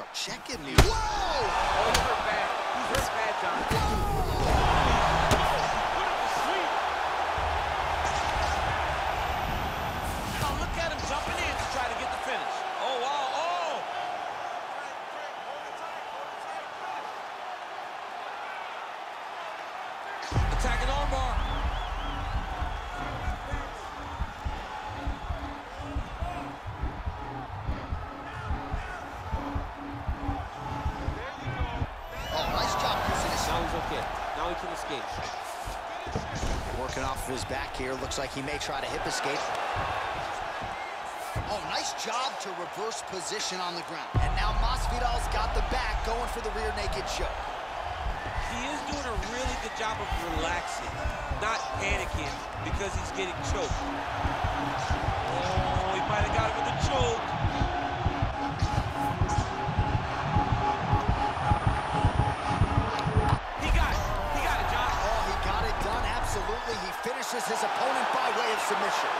start checking me. Whoa! Oh, he's hurt bad. He's hurt bad, John. Now look at him jumping in to try to get the finish. Oh, wow, oh! Attacking armbar. He's okay. Now he can escape. Working off of his back here. Looks like he may try to hip escape. Oh, nice job to reverse position on the ground. And now Masvidal's got the back going for the rear naked choke. He is doing a really good job of relaxing, not panicking because he's getting choked. Oh, he might have got He finishes his opponent by way of submission.